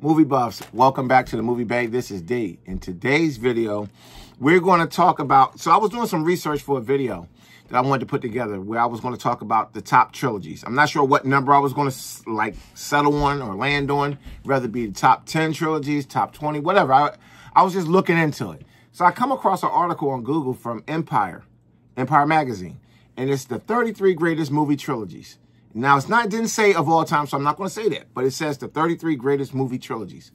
Movie buffs, welcome back to the Movie Bay. This is D. In today's video, we're going to talk about, so I was doing some research for a video that I wanted to put together where I was going to talk about the top trilogies. I'm not sure what number I was going to like settle on or land on, it be the top 10 trilogies, top 20, whatever. I, I was just looking into it. So I come across an article on Google from Empire, Empire Magazine, and it's the 33 greatest movie trilogies. Now, it's not, it didn't say of all time, so I'm not going to say that, but it says the 33 greatest movie trilogies.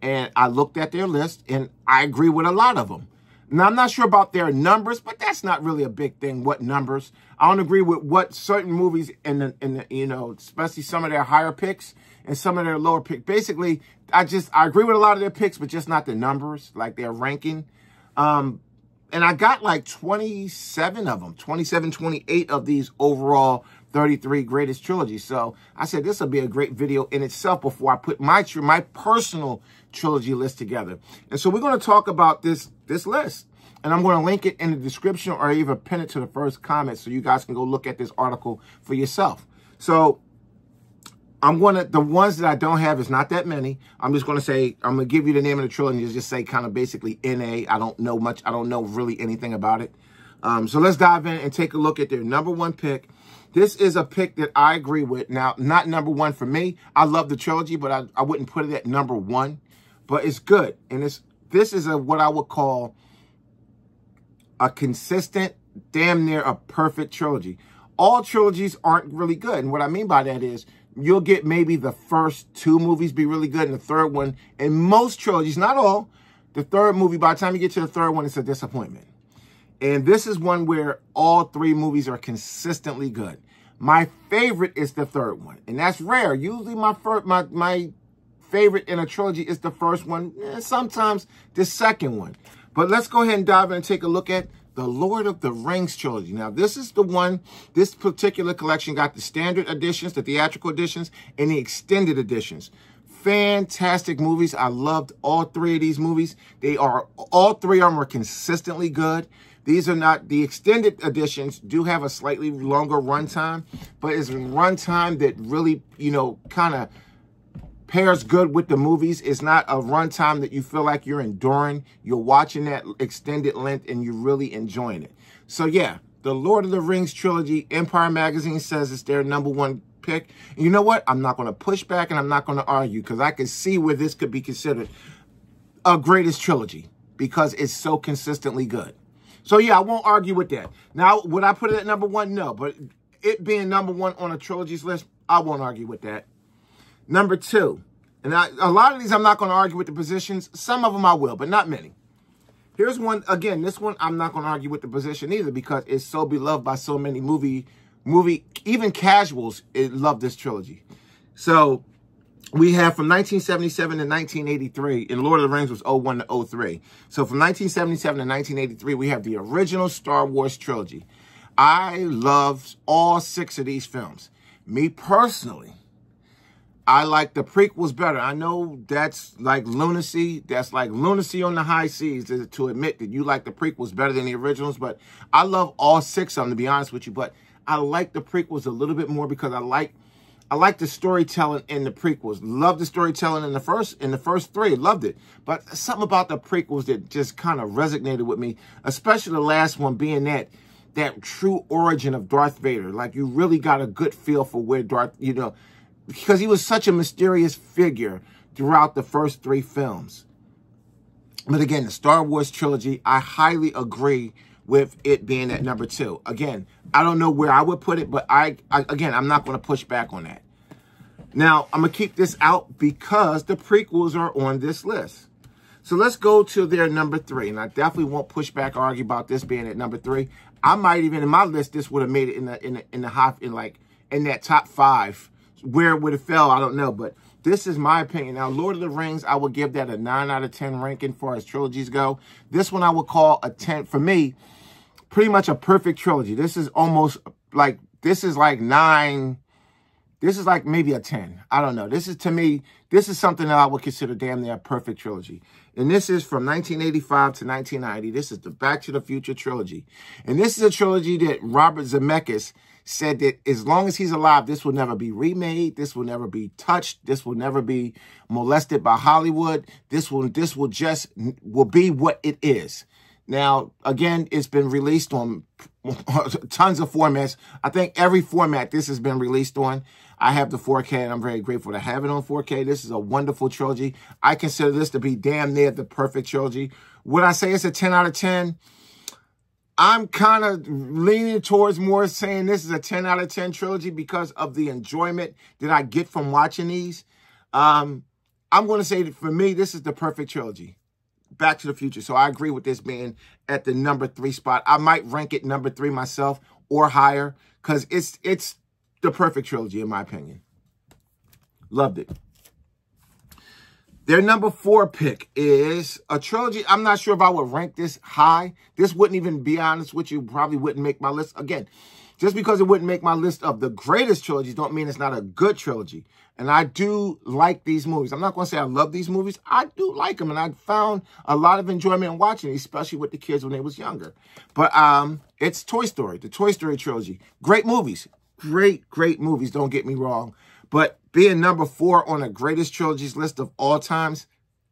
And I looked at their list, and I agree with a lot of them. Now, I'm not sure about their numbers, but that's not really a big thing, what numbers. I don't agree with what certain movies, in the, in the, you know, especially some of their higher picks and some of their lower picks. Basically, I just, I agree with a lot of their picks, but just not the numbers, like their ranking. Um, and I got like 27 of them, 27, 28 of these overall 33 greatest Trilogy. So I said this will be a great video in itself before I put my my personal trilogy list together. And so we're going to talk about this this list. And I'm going to link it in the description or even pin it to the first comment so you guys can go look at this article for yourself. So I'm going to, the ones that I don't have is not that many. I'm just going to say, I'm going to give you the name of the trilogy and just say kind of basically NA. I don't know much. I don't know really anything about it. Um, so let's dive in and take a look at their number one pick. This is a pick that I agree with. Now, not number one for me. I love the trilogy, but I, I wouldn't put it at number one. But it's good. And it's this is a what I would call a consistent, damn near a perfect trilogy. All trilogies aren't really good. And what I mean by that is you'll get maybe the first two movies be really good and the third one, in most trilogies, not all, the third movie, by the time you get to the third one, it's a disappointment. And this is one where all three movies are consistently good. My favorite is the third one, and that's rare. Usually my first, my, my favorite in a trilogy is the first one, and sometimes the second one. But let's go ahead and dive in and take a look at the Lord of the Rings trilogy. Now, this is the one, this particular collection got the standard editions, the theatrical editions, and the extended editions. Fantastic movies. I loved all three of these movies. They are, all three of them are consistently good. These are not, the extended editions do have a slightly longer runtime, but it's runtime that really, you know, kind of pairs good with the movies. It's not a runtime that you feel like you're enduring. You're watching that extended length and you're really enjoying it. So yeah, the Lord of the Rings trilogy, Empire Magazine says it's their number one pick. And you know what? I'm not going to push back and I'm not going to argue because I can see where this could be considered a greatest trilogy because it's so consistently good. So yeah, I won't argue with that. Now, would I put it at number one? No, but it being number one on a trilogy's list, I won't argue with that. Number two, and I, a lot of these I'm not going to argue with the positions. Some of them I will, but not many. Here's one, again, this one I'm not going to argue with the position either because it's so beloved by so many movie, movie, even casuals it love this trilogy. So we have from 1977 to 1983, and Lord of the Rings was 01 to 03. So from 1977 to 1983, we have the original Star Wars trilogy. I love all six of these films. Me personally, I like the prequels better. I know that's like lunacy. That's like lunacy on the high seas to, to admit that you like the prequels better than the originals. But I love all six of them, to be honest with you. But I like the prequels a little bit more because I like I like the storytelling in the prequels. Love the storytelling in the first in the first three. Loved it. But something about the prequels that just kind of resonated with me, especially the last one being that that true origin of Darth Vader. Like you really got a good feel for where Darth, you know, because he was such a mysterious figure throughout the first three films. But again, the Star Wars trilogy, I highly agree with it being at number two. Again, I don't know where I would put it, but I, I again, I'm not going to push back on that. Now, I'm going to keep this out because the prequels are on this list. So let's go to their number three. And I definitely won't push back or argue about this being at number three. I might even, in my list, this would have made it in the, in the, in the half, in like, in that top five where it would have fell, I don't know. But this is my opinion. Now, Lord of the Rings, I will give that a 9 out of 10 ranking far as trilogies go. This one I would call a 10. For me, pretty much a perfect trilogy. This is almost like, this is like 9, This is like maybe a 10. I don't know. This is, to me, this is something that I would consider damn near a perfect trilogy. And this is from 1985 to 1990. This is the Back to the Future trilogy. And this is a trilogy that Robert Zemeckis said that as long as he's alive, this will never be remade. This will never be touched. This will never be molested by Hollywood. This will, this will just, will be what it is. Now, again, it's been released on tons of formats. I think every format this has been released on. I have the 4K and I'm very grateful to have it on 4K. This is a wonderful trilogy. I consider this to be damn near the perfect trilogy. Would I say it's a 10 out of 10? I'm kind of leaning towards more saying this is a 10 out of 10 trilogy because of the enjoyment that I get from watching these. Um, I'm going to say that for me, this is the perfect trilogy. Back to the Future. So I agree with this being at the number three spot. I might rank it number three myself or higher because it's it's the perfect trilogy in my opinion. Loved it. Their number four pick is a trilogy. I'm not sure if I would rank this high. This wouldn't even be honest with you. Probably wouldn't make my list. Again, just because it wouldn't make my list of the greatest trilogies don't mean it's not a good trilogy. And I do like these movies. I'm not going to say I love these movies. I do like them. And I found a lot of enjoyment in watching, especially with the kids when they was younger. But um, it's Toy Story, the Toy Story trilogy. Great movies. Great, great movies. Don't get me wrong. But being number four on the greatest trilogies list of all times,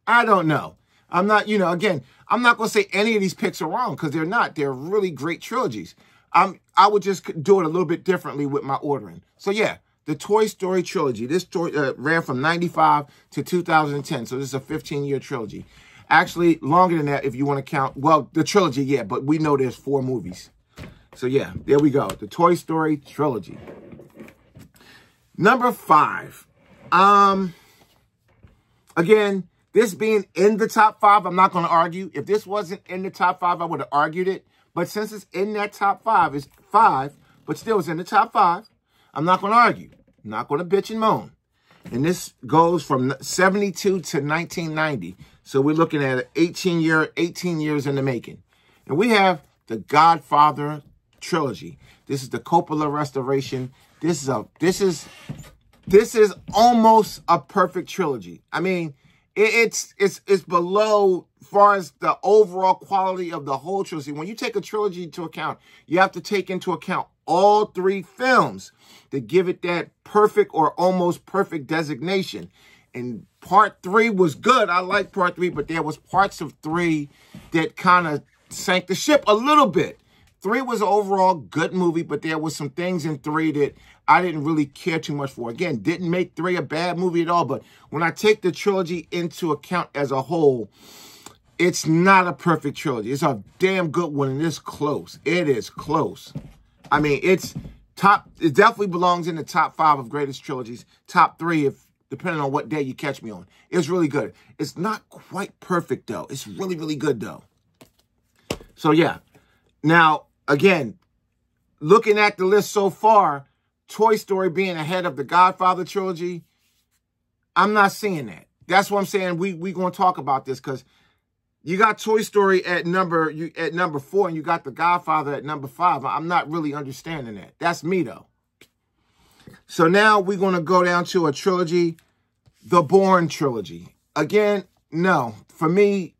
I don't know. I'm not, you know, again, I'm not going to say any of these picks are wrong because they're not. They're really great trilogies. I'm, I would just do it a little bit differently with my ordering. So yeah, the Toy Story trilogy. This story uh, ran from 95 to 2010. So this is a 15-year trilogy. Actually, longer than that if you want to count. Well, the trilogy, yeah, but we know there's four movies. So yeah, there we go. The Toy Story trilogy. Number five. Um, again, this being in the top five, I'm not going to argue. If this wasn't in the top five, I would have argued it. But since it's in that top five, it's five, but still it's in the top five, I'm not going to argue. I'm not going to bitch and moan. And this goes from 72 to 1990. So we're looking at 18 year, 18 years in the making. And we have the Godfather trilogy. This is the Coppola restoration. This is a this is this is almost a perfect trilogy. I mean, it, it's it's it's below far as the overall quality of the whole trilogy. When you take a trilogy into account, you have to take into account all three films to give it that perfect or almost perfect designation. And part three was good. I like part three, but there was parts of three that kind of sank the ship a little bit. Three was an overall good movie, but there was some things in three that I didn't really care too much for. Again, didn't make three a bad movie at all, but when I take the trilogy into account as a whole, it's not a perfect trilogy. It's a damn good one, and it's close. It is close. I mean, it's top. It definitely belongs in the top five of greatest trilogies. Top three, if depending on what day you catch me on. It's really good. It's not quite perfect though. It's really, really good though. So yeah. Now, again, looking at the list so far, Toy Story being ahead of the Godfather trilogy, I'm not seeing that. That's what I'm saying. We we gonna talk about this because you got Toy Story at number you at number four, and you got the Godfather at number five. I'm not really understanding that. That's me though. So now we're gonna go down to a trilogy, the Bourne trilogy. Again, no, for me,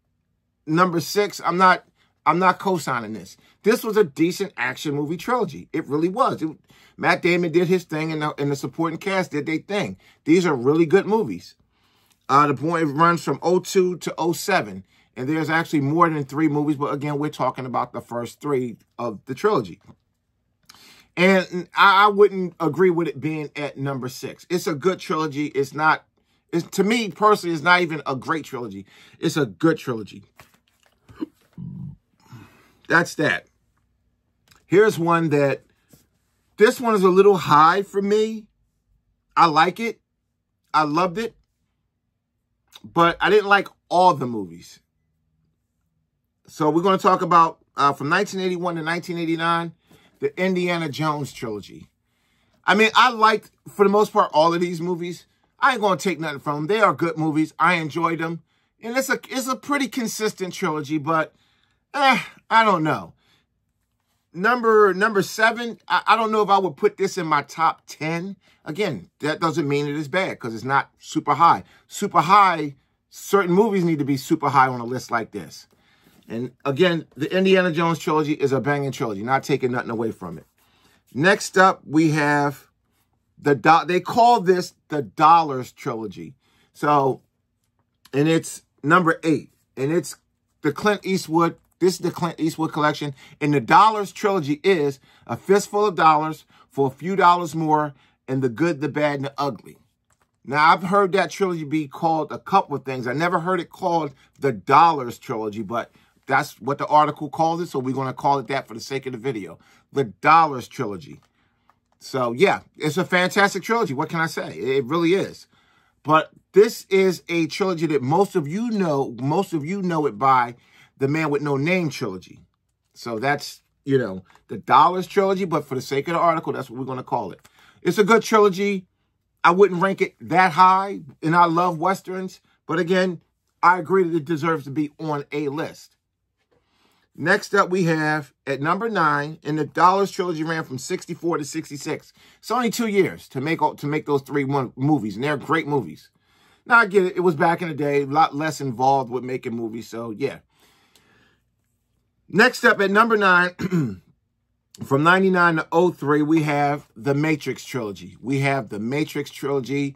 number six. I'm not. I'm not co-signing this. This was a decent action movie trilogy. It really was. It, Matt Damon did his thing, and the, and the supporting cast did their thing. These are really good movies. Uh, the point runs from 02 to 07. And there's actually more than three movies, but again, we're talking about the first three of the trilogy. And I, wouldn't agree with it being at number six. It's a good trilogy. It's not, it's, to me personally, it's not even a great trilogy. It's a good trilogy. That's that. Here's one that this one is a little high for me. I like it. I loved it. But I didn't like all the movies. So we're going to talk about, uh, from 1981 to 1989, the Indiana Jones trilogy. I mean, I liked, for the most part, all of these movies. I ain't going to take nothing from them. They are good movies. I enjoyed them. And it's a, it's a pretty consistent trilogy, but eh, I don't know. number number seven, I, I, don't know if I would put this in my top 10. Again, that doesn't mean it is bad because it's not super high. Super high, certain movies need to be super high on a list like this. And again, the Indiana Jones trilogy is a banging trilogy, not taking nothing away from it. Next up, we have the they call this the Dollars trilogy. So, and it's number eight, and it's the Clint Eastwood. This is the Clint Eastwood collection, and the Dollars trilogy is a fistful of dollars for a few dollars more, and the good, the bad, and the ugly. Now, I've heard that trilogy be called a couple of things. I never heard it called the Dollars trilogy, but that's what the article calls it, so we're going to call it that for the sake of the video. The Dollars Trilogy. So, yeah, it's a fantastic trilogy. What can I say? It really is. But this is a trilogy that most of you know, most of you know it by the Man with No Name trilogy. So that's, you know, the Dollars trilogy, but for the sake of the article, that's what we're going to call it. It's a good trilogy. I wouldn't rank it that high, and I love Westerns. But again, I agree that it deserves to be on a list. Next up, we have at number nine, and the Dollars trilogy ran from 64 to 66. It's only two years to make to make those three one movies, and they're great movies. Now, I get it. It was back in the day, a lot less involved with making movies, so yeah. Next up at number nine, from 99 to 03, we have the Matrix trilogy. We have the Matrix trilogy.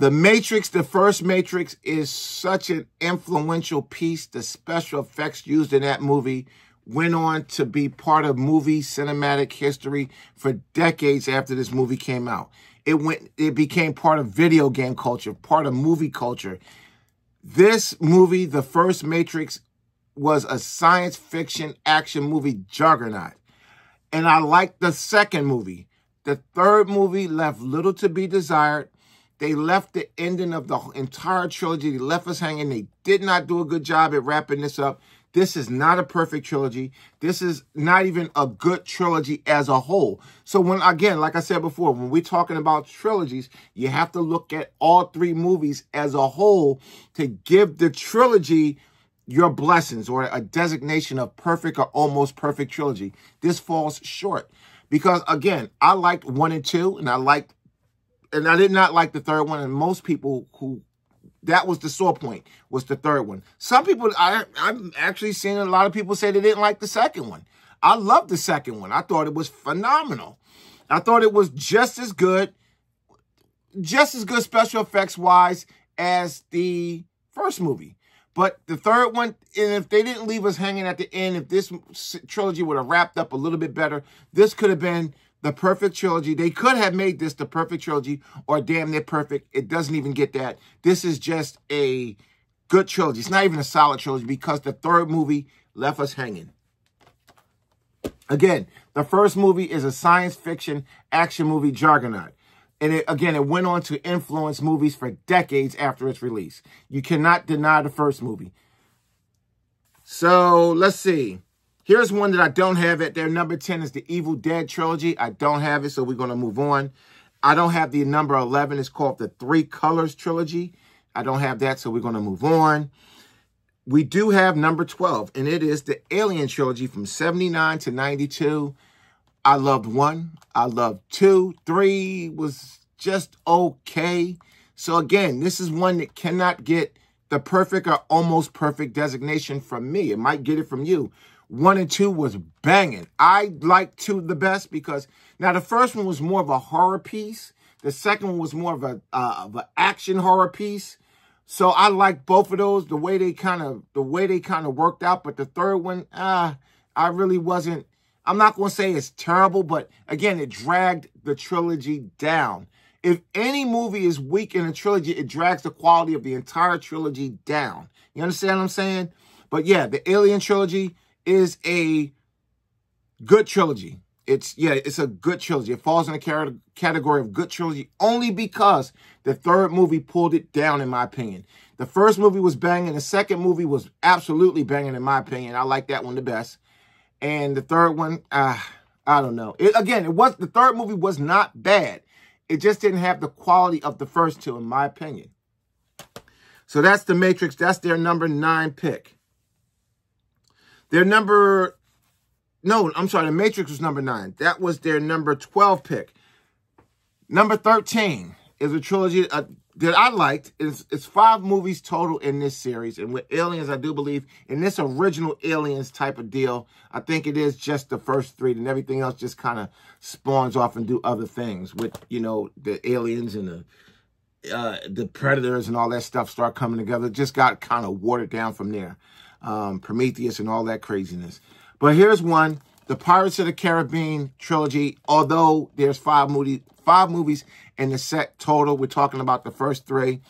The Matrix, the first Matrix, is such an influential piece. The special effects used in that movie went on to be part of movie cinematic history for decades after this movie came out. It went it became part of video game culture, part of movie culture. This movie, the first Matrix, was a science fiction action movie juggernaut. And I liked the second movie. The third movie left little to be desired. They left the ending of the entire trilogy. They left us hanging. They did not do a good job at wrapping this up. This is not a perfect trilogy. This is not even a good trilogy as a whole. So when, again, like I said before, when we're talking about trilogies, you have to look at all three movies as a whole to give the trilogy your blessings or a designation of perfect or almost perfect trilogy. This falls short because, again, I liked one and two and I liked and I did not like the third one. And most people who that was the sore point was the third one. Some people I I'm actually seeing a lot of people say they didn't like the second one. I loved the second one. I thought it was phenomenal. I thought it was just as good, just as good special effects wise as the first movie. But the third one, and if they didn't leave us hanging at the end, if this trilogy would have wrapped up a little bit better, this could have been the perfect trilogy. They could have made this the perfect trilogy or damn near perfect. It doesn't even get that. This is just a good trilogy. It's not even a solid trilogy because the third movie left us hanging. Again, the first movie is a science fiction action movie juggernaut. And it, again, it went on to influence movies for decades after its release. You cannot deny the first movie. So let's see. Here's one that I don't have at there. Number 10 is the Evil Dead trilogy. I don't have it, so we're going to move on. I don't have the number 11. It's called the Three Colors trilogy. I don't have that, so we're going to move on. We do have number 12, and it is the Alien trilogy from 79 to 92. I loved one. I loved two. Three was just okay. So again, this is one that cannot get the perfect or almost perfect designation from me. It might get it from you. One and two was banging. I like two the best because now the first one was more of a horror piece. The second one was more of a uh, of an action horror piece. So I like both of those. The way they kind of the way they kind of worked out. But the third one, ah, uh, I really wasn't. I'm not going to say it's terrible, but again, it dragged the trilogy down. If any movie is weak in a trilogy, it drags the quality of the entire trilogy down. You understand what I'm saying? But yeah, the Alien trilogy, is a good trilogy. It's, yeah, it's a good trilogy. It falls in the category of good trilogy only because the third movie pulled it down, in my opinion. The first movie was banging. The second movie was absolutely banging, in my opinion. I like that one the best. And the third one, uh, I don't know. It, again, it was the third movie was not bad. It just didn't have the quality of the first two, in my opinion. So that's The Matrix. That's their number nine pick. Their number no, I'm sorry, The Matrix was number nine. That was their number 12 pick. Number 13 is a trilogy uh, that I liked. It's, it's five movies total in this series. And with Aliens, I do believe in this original Aliens type of deal, I think it is just the first three. And everything else just kind of spawns off and do other things with, you know, the aliens and the uh, the predators and all that stuff start coming together. It just got kind of watered down from there. Um, Prometheus and all that craziness. But here's one the Pirates of the Caribbean trilogy, although there's five movie, five movies in the set total, we're talking about the first three.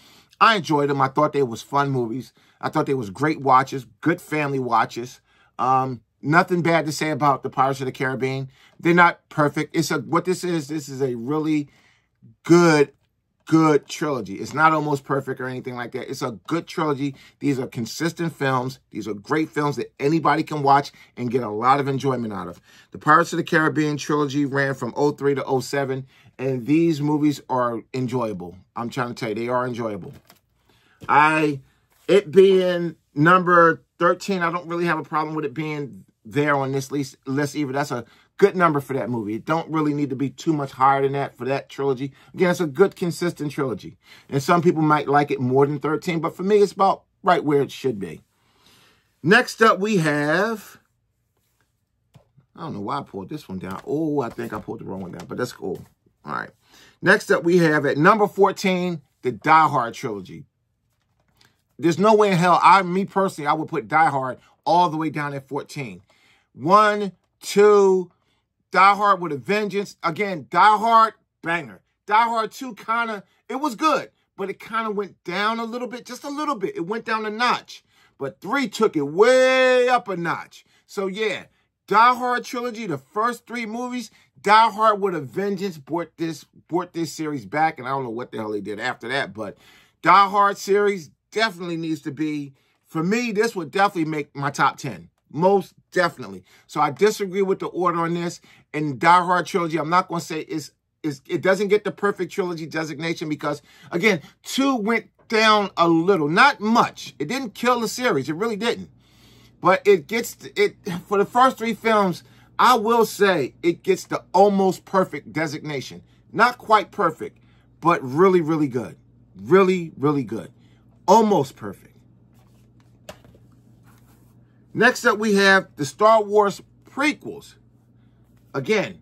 I enjoyed them. I thought they was fun movies. I thought they was great watches, good family watches. Um, nothing bad to say about the Pirates of the Caribbean. They're not perfect. It's a what this is. This is a really good good trilogy. It's not almost perfect or anything like that. It's a good trilogy. These are consistent films. These are great films that anybody can watch and get a lot of enjoyment out of. The Pirates of the Caribbean trilogy ran from 03 to 07, and these movies are enjoyable. I'm trying to tell you, they are enjoyable. I, it being number 13, I don't really have a problem with it being there on this list, list either. That's a good number for that movie. It don't really need to be too much higher than that for that trilogy. Again, it's a good, consistent trilogy. And some people might like it more than 13, but for me, it's about right where it should be. Next up, we have... I don't know why I pulled this one down. Oh, I think I pulled the wrong one down, but that's cool. All right. Next up, we have at number 14, the Die Hard trilogy. There's no way in hell, I, me personally, I would put Die Hard all the way down at 14. One, two, Die Hard with a Vengeance. Again, Die Hard, banger. Die Hard 2 kind of, it was good, but it kind of went down a little bit, just a little bit. It went down a notch. But 3 took it way up a notch. So yeah, Die Hard trilogy, the first three movies, Die Hard with a Vengeance brought this, brought this series back. And I don't know what the hell they did after that, but Die Hard series definitely needs to be, for me, this would definitely make my top 10. Most definitely. So I disagree with the order on this. And Die Hard trilogy, I'm not going to say it's, it's, it doesn't get the perfect trilogy designation because, again, two went down a little. Not much. It didn't kill the series. It really didn't. But it gets, it for the first three films, I will say it gets the almost perfect designation. Not quite perfect, but really, really good. Really, really good. Almost perfect. Next up, we have the Star Wars prequels. Again,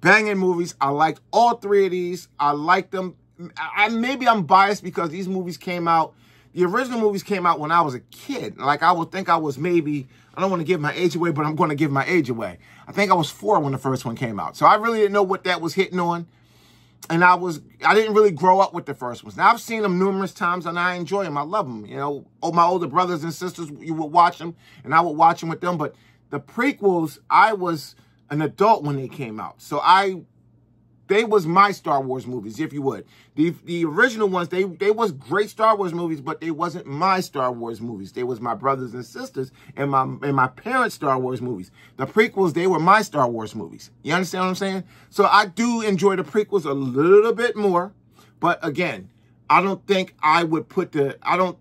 banging movies. I liked all three of these. I like them. I, maybe I'm biased because these movies came out, the original movies came out when I was a kid. Like I would think I was maybe, I don't want to give my age away, but I'm going to give my age away. I think I was four when the first one came out. So I really didn't know what that was hitting on and I was I didn't really grow up with the first ones. Now I've seen them numerous times and I enjoy them. I love them. You know, oh my older brothers and sisters, you would watch them and I would watch them with them. But the prequels, I was an adult when they came out, so I they was my Star Wars movies, if you would. The the original ones, they they was great Star Wars movies, but they wasn't my Star Wars movies. They was my brothers and sisters and my and my parents' Star Wars movies. The prequels, they were my Star Wars movies. You understand what I'm saying? So I do enjoy the prequels a little bit more, but again, I don't think I would put the I don't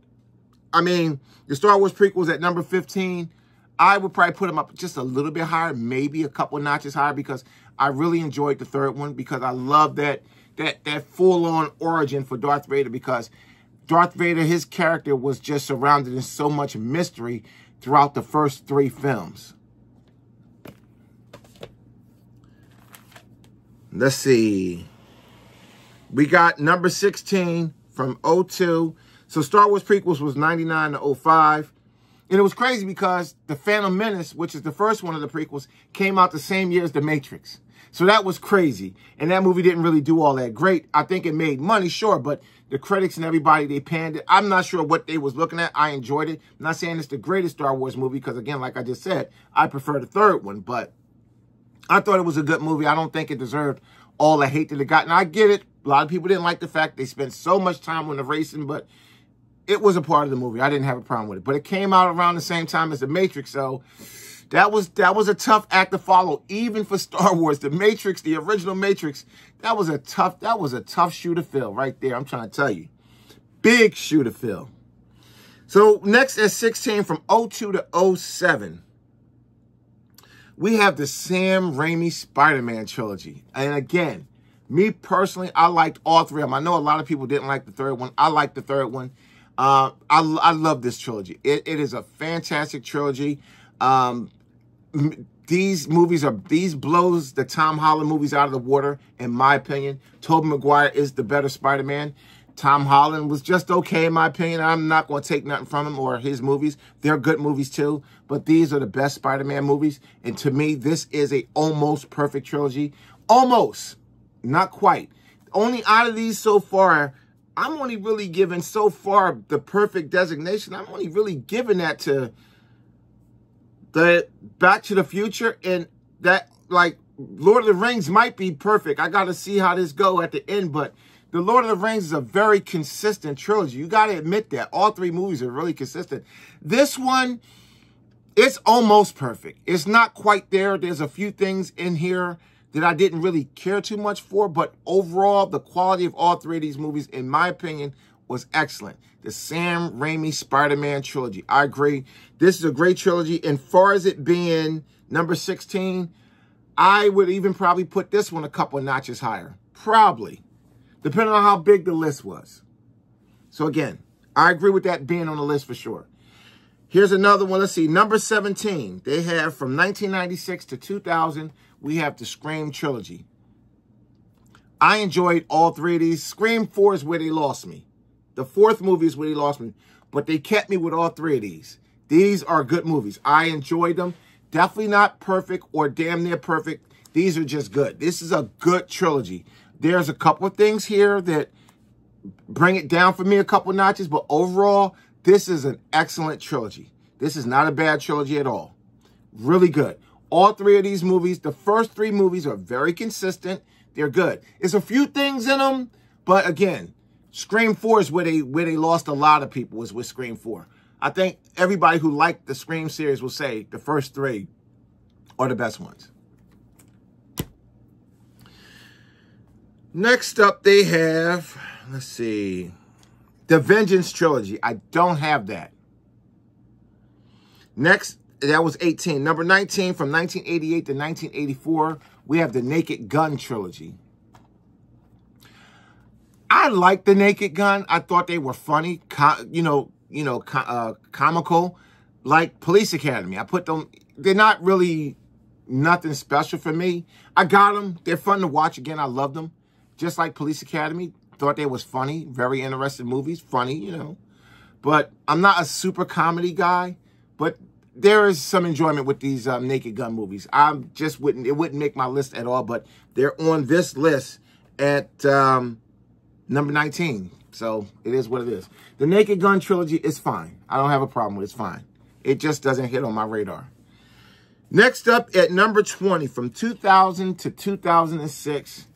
I mean, the Star Wars prequels at number 15, I would probably put them up just a little bit higher, maybe a couple notches higher because I really enjoyed the third one because I love that that that full-on origin for Darth Vader because Darth Vader, his character was just surrounded in so much mystery throughout the first three films. Let's see. We got number 16 from 02. So Star Wars prequels was 99 to 05. And it was crazy because The Phantom Menace, which is the first one of the prequels, came out the same year as The Matrix. So that was crazy. And that movie didn't really do all that great. I think it made money, sure, but the critics and everybody, they panned it. I'm not sure what they was looking at. I enjoyed it. I'm not saying it's the greatest Star Wars movie because, again, like I just said, I prefer the third one. But I thought it was a good movie. I don't think it deserved all the hate that it got. And I get it. A lot of people didn't like the fact they spent so much time on the racing, but it was a part of the movie. I didn't have a problem with it. But it came out around the same time as The Matrix, so that was that was a tough act to follow, even for Star Wars. The Matrix, the original Matrix, that was a tough, that was a tough shoe to fill right there. I'm trying to tell you. Big shoe to fill. So next at 16 from 02 to 07. we have the Sam Raimi Spider-Man trilogy. And again, me personally, I liked all three of them. I know a lot of people didn't like the third one. I like the third one. Uh, I, I love this trilogy. It, it is a fantastic trilogy. Um, these movies are these blows the Tom Holland movies out of the water, in my opinion. Tobey Maguire is the better Spider-Man. Tom Holland was just okay, in my opinion. I'm not going to take nothing from him or his movies. They're good movies too, but these are the best Spider-Man movies. And to me, this is a almost perfect trilogy. Almost, not quite. Only out of these so far, I'm only really giving so far the perfect designation. I'm only really giving that to the Back to the Future and that like Lord of the Rings might be perfect. I got to see how this go at the end, but the Lord of the Rings is a very consistent trilogy. You got to admit that. All three movies are really consistent. This one, it's almost perfect. It's not quite there. There's a few things in here that I didn't really care too much for, but overall, the quality of all three of these movies, in my opinion, was excellent. The Sam Raimi Spider-Man trilogy. I agree. This is a great trilogy. And far as it being number 16, I would even probably put this one a couple notches higher. Probably. Depending on how big the list was. So again, I agree with that being on the list for sure. Here's another one. Let's see. Number 17. They have from 1996 to 2000, we have the Scream trilogy. I enjoyed all three of these. Scream 4 is where they lost me. The fourth movie is where he lost me. But they kept me with all three of these. These are good movies. I enjoyed them. Definitely not perfect or damn near perfect. These are just good. This is a good trilogy. There's a couple of things here that bring it down for me a couple notches. But overall, this is an excellent trilogy. This is not a bad trilogy at all. Really good. All three of these movies, the first three movies are very consistent. They're good. There's a few things in them, but again, Scream 4 is where they where they lost a lot of people was with Scream 4. I think everybody who liked the Scream series will say the first three are the best ones. Next up, they have, let's see, the Vengeance Trilogy. I don't have that. Next, that was 18. Number 19, from 1988 to 1984, we have the Naked Gun Trilogy. I liked the Naked Gun. I thought they were funny, you know, you know, uh, comical, like Police Academy. I put them. They're not really nothing special for me. I got them. They're fun to watch again. I love them. Just like Police Academy. Thought they was funny. Very interesting movies. Funny, you know. But I'm not a super comedy guy. But there is some enjoyment with these um, Naked Gun movies. I just wouldn't. It wouldn't make my list at all. But they're on this list at. Um, number 19. So it is what it is. The Naked Gun trilogy is fine. I don't have a problem with it. It's fine. It just doesn't hit on my radar. Next up at number 20 from 2000 to 2006,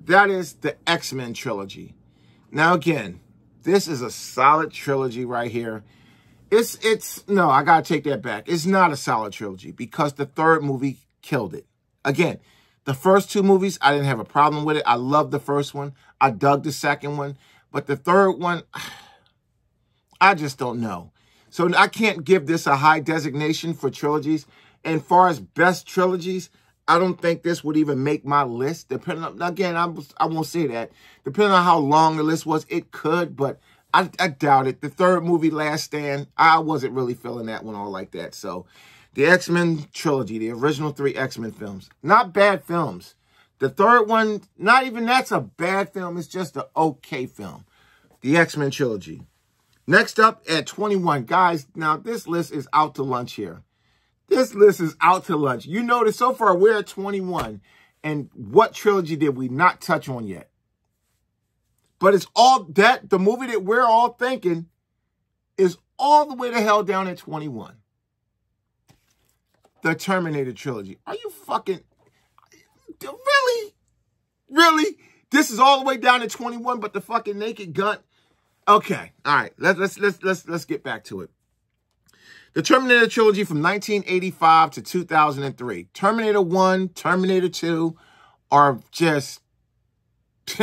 that is the X-Men trilogy. Now, again, this is a solid trilogy right here. It's, it's, no, I got to take that back. It's not a solid trilogy because the third movie killed it. Again, the first two movies, I didn't have a problem with it. I loved the first one. I dug the second one. But the third one, I just don't know. So I can't give this a high designation for trilogies. And far as best trilogies, I don't think this would even make my list. Depending on, again, I, I won't say that. Depending on how long the list was, it could, but I, I doubt it. The third movie, Last Stand, I wasn't really feeling that one all like that. So the X-Men trilogy, the original three X-Men films. Not bad films. The third one, not even that's a bad film. It's just an okay film. The X-Men trilogy. Next up at 21. Guys, now this list is out to lunch here. This list is out to lunch. You notice so far we're at 21. And what trilogy did we not touch on yet? But it's all that, the movie that we're all thinking is all the way to hell down at 21 the Terminator trilogy. Are you fucking really? Really? This is all the way down to 21, but the fucking naked gun. Okay. All right. Let's let's let's let's let's get back to it. The Terminator trilogy from 1985 to 2003. Terminator 1, Terminator 2 are just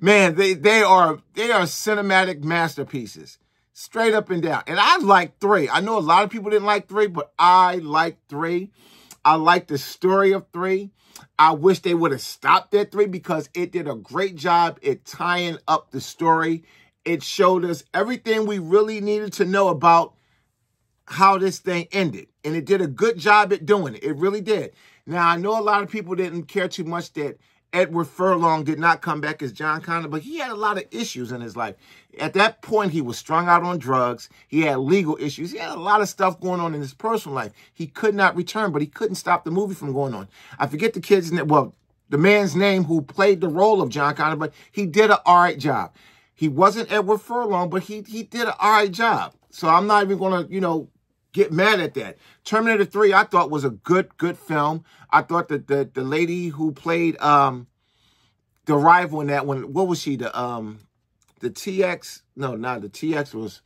man, they they are they are cinematic masterpieces. Straight up and down. And I like three. I know a lot of people didn't like three, but I like three. I like the story of three. I wish they would have stopped at three because it did a great job at tying up the story. It showed us everything we really needed to know about how this thing ended. And it did a good job at doing it. It really did. Now, I know a lot of people didn't care too much that Edward Furlong did not come back as John Connor, but he had a lot of issues in his life. At that point, he was strung out on drugs. He had legal issues. He had a lot of stuff going on in his personal life. He could not return, but he couldn't stop the movie from going on. I forget the kid's name. Well, the man's name who played the role of John Connor, but he did an all right job. He wasn't Edward Furlong, but he he did an all right job. So I'm not even going to, you know, get mad at that. Terminator 3, I thought was a good, good film. I thought that the, the lady who played um the rival in that one, what was she? The um the TX, no, not the TX was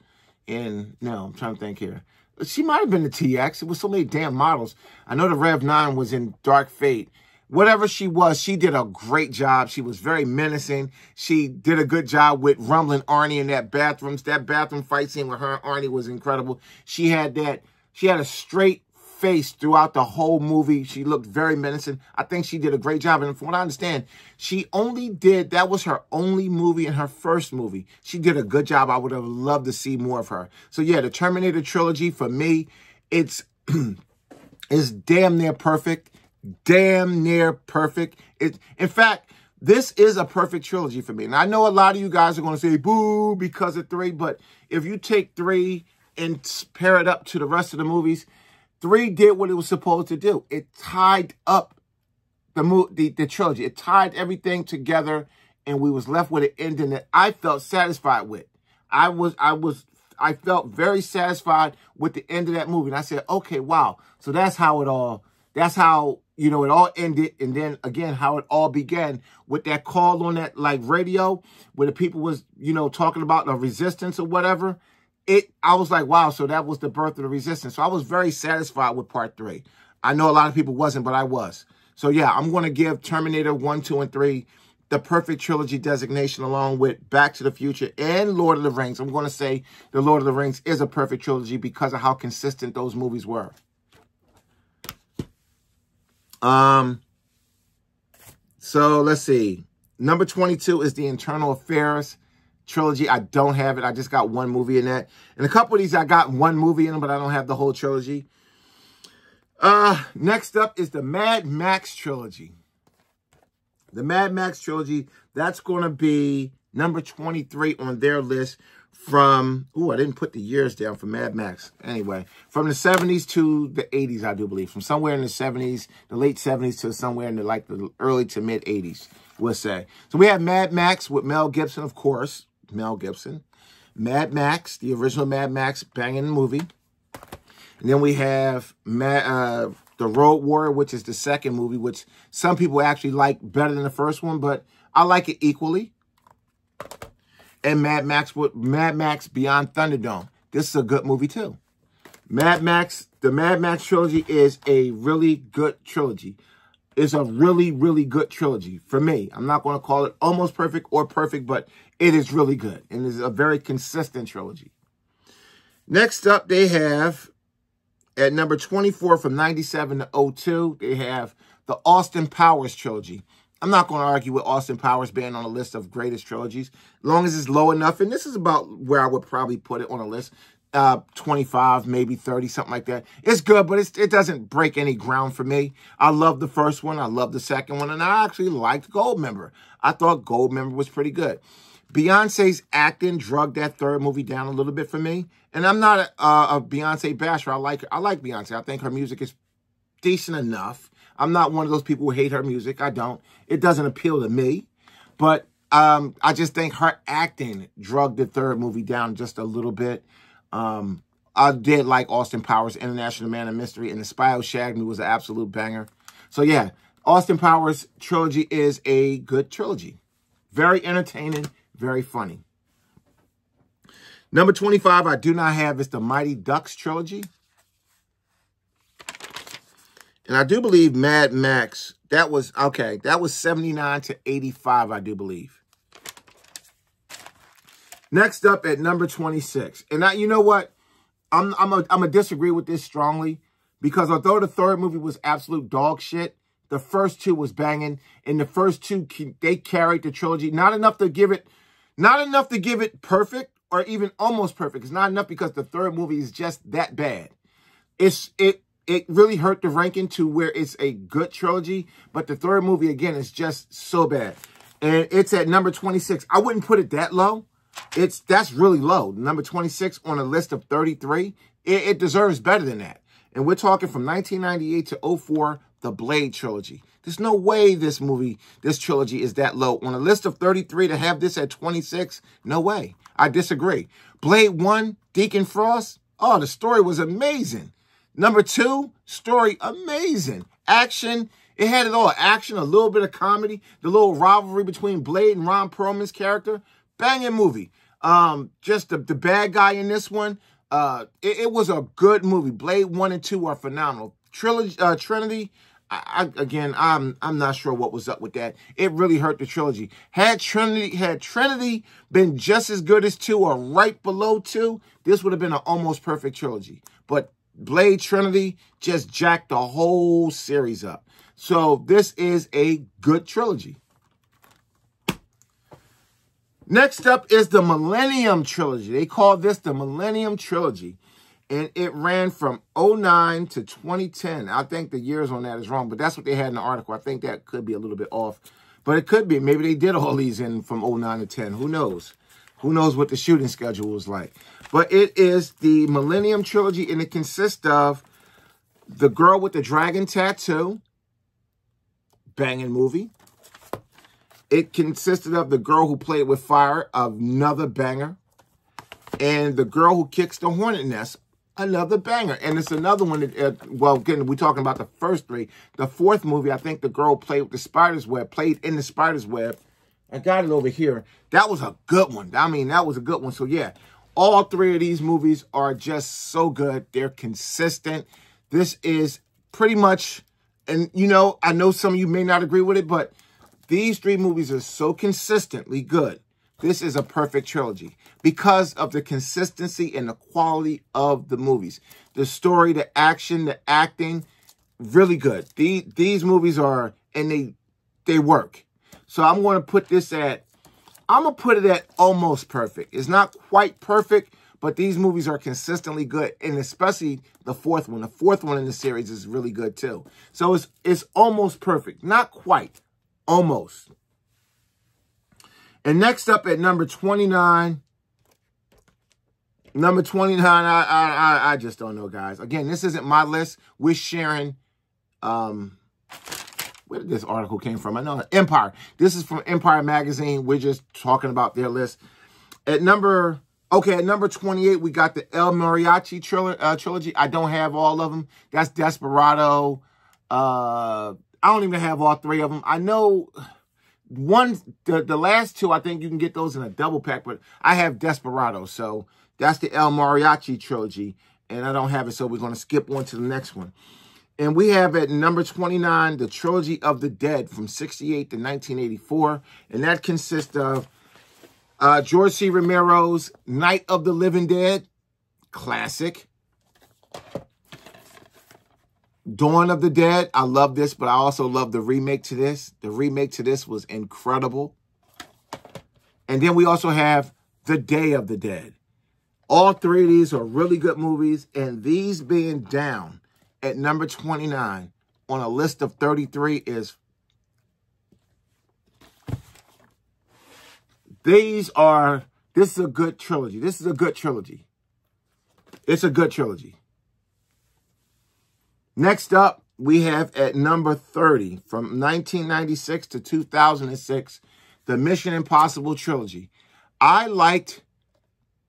in, no, I'm trying to think here. She might have been the TX. It was so many damn models. I know the Rev 9 was in Dark Fate. Whatever she was, she did a great job. She was very menacing. She did a good job with rumbling Arnie in that bathroom. That bathroom fight scene with her and Arnie was incredible. She had that, she had a straight face throughout the whole movie. She looked very menacing. I think she did a great job. And from what I understand, she only did, that was her only movie in her first movie. She did a good job. I would have loved to see more of her. So yeah, the Terminator trilogy for me, it's, it's damn near perfect. Damn near perfect. It, in fact, this is a perfect trilogy for me. And I know a lot of you guys are going to say, boo, because of three. But if you take three and pair it up to the rest of the movies, Three did what it was supposed to do. It tied up the, the, the trilogy. It tied everything together, and we was left with an ending that I felt satisfied with. I was, I was, I felt very satisfied with the end of that movie. And I said, okay, wow. So that's how it all, that's how, you know, it all ended. And then again, how it all began with that call on that like radio where the people was, you know, talking about the resistance or whatever it I was like, wow, so that was the birth of the resistance. So I was very satisfied with part three. I know a lot of people wasn't, but I was. So yeah, I'm going to give Terminator 1, 2, and 3 the perfect trilogy designation along with Back to the Future and Lord of the Rings. I'm going to say the Lord of the Rings is a perfect trilogy because of how consistent those movies were. Um, so let's see. Number 22 is the Infernal Affairs trilogy. I don't have it. I just got one movie in that. And a couple of these, I got one movie in them, but I don't have the whole trilogy. Uh, next up is the Mad Max trilogy. The Mad Max trilogy, that's going to be number 23 on their list from, oh, I didn't put the years down for Mad Max. Anyway, from the 70s to the 80s, I do believe. From somewhere in the 70s, the late 70s to somewhere in the like the early to mid 80s, we'll say. So we have Mad Max with Mel Gibson, of course. Mel Gibson. Mad Max, the original Mad Max banging movie. And then we have Mad, uh, The Road Warrior, which is the second movie, which some people actually like better than the first one, but I like it equally. And Mad Max Mad Max Beyond Thunderdome. This is a good movie too. Mad Max, the Mad Max trilogy is a really good trilogy. It's a really, really good trilogy for me. I'm not going to call it almost perfect or perfect, but it is really good. And it's a very consistent trilogy. Next up, they have at number 24 from 97 to 02, they have the Austin Powers trilogy. I'm not going to argue with Austin Powers being on a list of greatest trilogies, as long as it's low enough. And this is about where I would probably put it on a list uh, 25, maybe 30, something like that. It's good, but it's, it doesn't break any ground for me. I love the first one. I love the second one. And I actually liked Goldmember. I thought Goldmember was pretty good. Beyonce's acting drugged that third movie down a little bit for me. And I'm not a, a Beyonce basher. I like I like Beyonce. I think her music is decent enough. I'm not one of those people who hate her music. I don't. It doesn't appeal to me. But um, I just think her acting drugged the third movie down just a little bit. Um, I did like Austin Powers, International Man of Mystery, and The Spy Who Shagged Me was an absolute banger. So yeah, Austin Powers trilogy is a good trilogy. Very entertaining, very funny. Number 25, I do not have is the Mighty Ducks trilogy. And I do believe Mad Max, that was, okay, that was 79 to 85, I do believe. Next up at number 26. And now, you know what? I'm I'm a, I'm a disagree with this strongly because although the third movie was absolute dog shit, the first two was banging, and the first two they carried the trilogy. Not enough to give it, not enough to give it perfect or even almost perfect. It's not enough because the third movie is just that bad. It's it it really hurt the ranking to where it's a good trilogy, but the third movie again is just so bad, and it's at number twenty six. I wouldn't put it that low. It's that's really low. Number 26 on a list of 33. It, it deserves better than that. And we're talking from 1998 to 04, the Blade trilogy. There's no way this movie, this trilogy is that low. On a list of 33 to have this at 26, no way. I disagree. Blade 1, Deacon Frost. Oh, the story was amazing. Number 2, story amazing. Action, it had it all. Action, a little bit of comedy, the little rivalry between Blade and Ron Perlman's character. Banging movie. Um, just the, the bad guy in this one. Uh, it, it, was a good movie. Blade 1 and 2 are phenomenal. Trilogy, uh, Trinity, I, I, again, I'm I'm not sure what was up with that. It really hurt the trilogy. Had Trinity had Trinity been just as good as two or right below two, this would have been an almost perfect trilogy. But Blade Trinity just jacked the whole series up. So this is a good trilogy. Next up is the Millennium Trilogy. They call this the Millennium Trilogy. And it ran from 09 to 2010. I think the years on that is wrong, but that's what they had in the article. I think that could be a little bit off. But it could be. Maybe they did all these in from 09 to 10. Who knows? Who knows what the shooting schedule was like. But it is the Millennium Trilogy, and it consists of The Girl with the Dragon Tattoo, banging movie. It consisted of the girl who played with fire, another banger, and the girl who kicks the hornet nest, another banger. And it's another one that, uh, well, again, we're talking about the first three. The fourth movie, I think the girl played with the spider's web, played in the spider's web. I got it over here. That was a good one. I mean, that was a good one. So, yeah, all three of these movies are just so good. They're consistent. This is pretty much, and, you know, I know some of you may not agree with it, but these three movies are so consistently good. This is a perfect trilogy because of the consistency and the quality of the movies. The story, the action, the acting, really good. These, these movies are, and they, they work. So I'm going to put this at, I'm going to put it at almost perfect. It's not quite perfect, but these movies are consistently good, and especially the fourth one. The fourth one in the series is really good too. So it's it's almost perfect, not quite, Almost. And next up at number 29, number 29, I, I, I just don't know, guys. Again, this isn't my list. We're sharing, um, where did this article came from? I know Empire. This is from Empire Magazine. We're just talking about their list. At number, okay, at number 28, we got the El Mariachi uh, trilogy. I don't have all of them. That's Desperado, uh, I don't even have all three of them. I know one, the, the last two, I think you can get those in a double pack, but I have Desperado. So that's the El Mariachi trilogy, and I don't have it, so we're going to skip on to the next one. And we have at number 29, the Trilogy of the Dead from 68 to 1984. And that consists of uh, George C. Romero's Night of the Living Dead, classic. Dawn of the Dead, I love this, but I also love the remake to this. The remake to this was incredible. And then we also have The Day of the Dead. All three of these are really good movies, and these being down at number 29 on a list of 33 is... These are... This is a good trilogy. This is a good trilogy. It's a good trilogy. Next up, we have at number 30 from 1996 to 2006, the Mission Impossible trilogy. I liked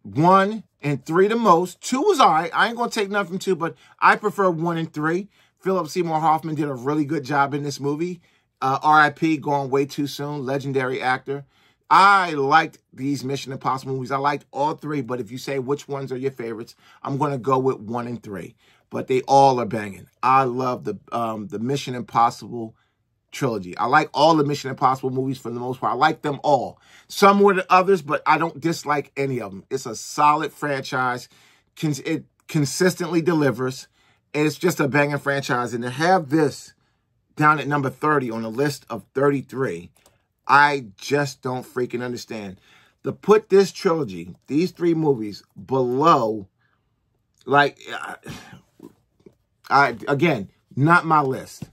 one and three the most. Two was all right. I ain't going to take nothing from two, but I prefer one and three. Philip Seymour Hoffman did a really good job in this movie. Uh, RIP, going way too soon, legendary actor. I liked these Mission Impossible movies. I liked all three, but if you say which ones are your favorites, I'm going to go with one and three but they all are banging. I love the um, the Mission Impossible trilogy. I like all the Mission Impossible movies for the most part. I like them all. Some more than others, but I don't dislike any of them. It's a solid franchise. It consistently delivers. And it's just a banging franchise. And to have this down at number 30 on a list of 33, I just don't freaking understand. To put this trilogy, these three movies, below, like, I again, not my list.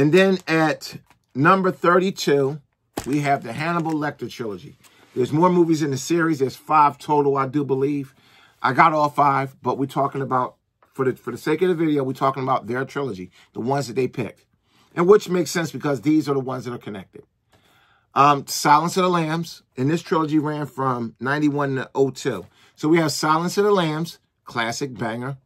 And then at number 32, we have the Hannibal Lecter trilogy. There's more movies in the series. There's five total, I do believe. I got all five, but we're talking about, for the, for the sake of the video, we're talking about their trilogy, the ones that they picked. And which makes sense because these are the ones that are connected. Um, Silence of the Lambs, and this trilogy ran from 91 to 02. So we have Silence of the Lambs, classic banger.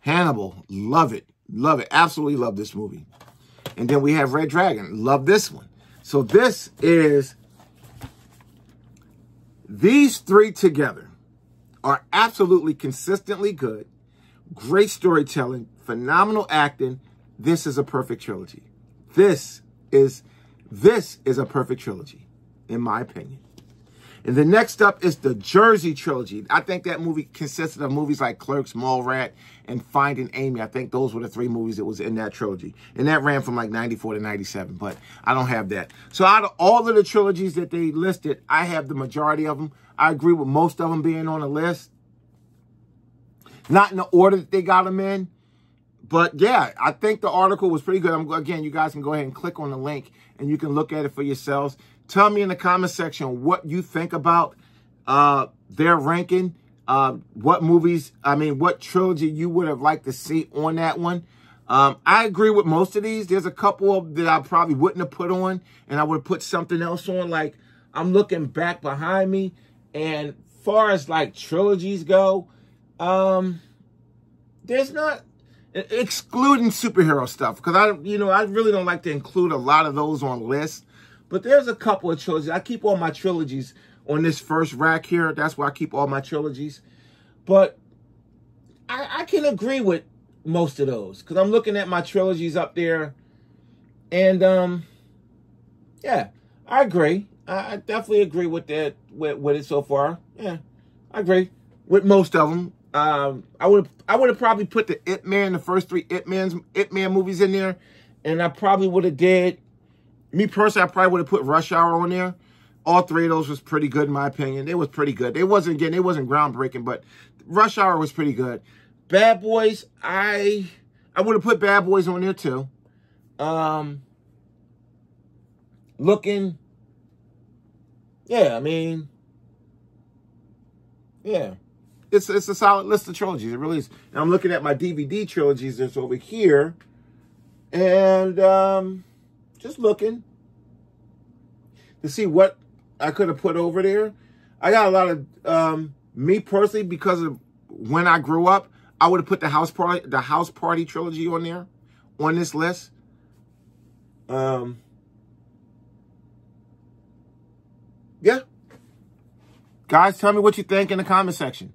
Hannibal, love it. Love it. Absolutely love this movie. And then we have Red Dragon. Love this one. So this is these three together are absolutely consistently good. Great storytelling, phenomenal acting. This is a perfect trilogy. This is this is a perfect trilogy, in my opinion. And the next up is the Jersey trilogy. I think that movie consisted of movies like Clerks, Mallrat, and Finding Amy. I think those were the three movies that was in that trilogy. And that ran from like 94 to 97, but I don't have that. So out of all of the trilogies that they listed, I have the majority of them. I agree with most of them being on the list. Not in the order that they got them in. But yeah, I think the article was pretty good. I'm, again, you guys can go ahead and click on the link and you can look at it for yourselves. Tell me in the comment section what you think about uh, their ranking. Uh, what movies, I mean, what trilogy you would have liked to see on that one. Um, I agree with most of these. There's a couple that I probably wouldn't have put on, and I would have put something else on. Like, I'm looking back behind me, and far as like trilogies go, um, there's not excluding superhero stuff because I, you know, I really don't like to include a lot of those on lists. But there's a couple of trilogies. I keep all my trilogies on this first rack here. That's where I keep all my trilogies. But I, I can agree with most of those because I'm looking at my trilogies up there. And, um, yeah, I agree. I, I definitely agree with that, with, with it so far. Yeah, I agree with most of them. Um, I would I would have probably put the Ip Man, the first three Ip Man's Ip Man movies in there, and I probably would have did me personally, I probably would have put Rush Hour on there. All three of those was pretty good in my opinion. They was pretty good. They wasn't again, they wasn't groundbreaking, but Rush Hour was pretty good. Bad Boys, I I would have put Bad Boys on there too. Um looking yeah, I mean yeah. It's it's a solid list of trilogies. It really is. And I'm looking at my DVD trilogies that's over here. And um just looking to see what I could have put over there. I got a lot of, um, me personally, because of when I grew up, I would have put the house party, the house party trilogy on there, on this list. Um, yeah. Guys, tell me what you think in the comment section.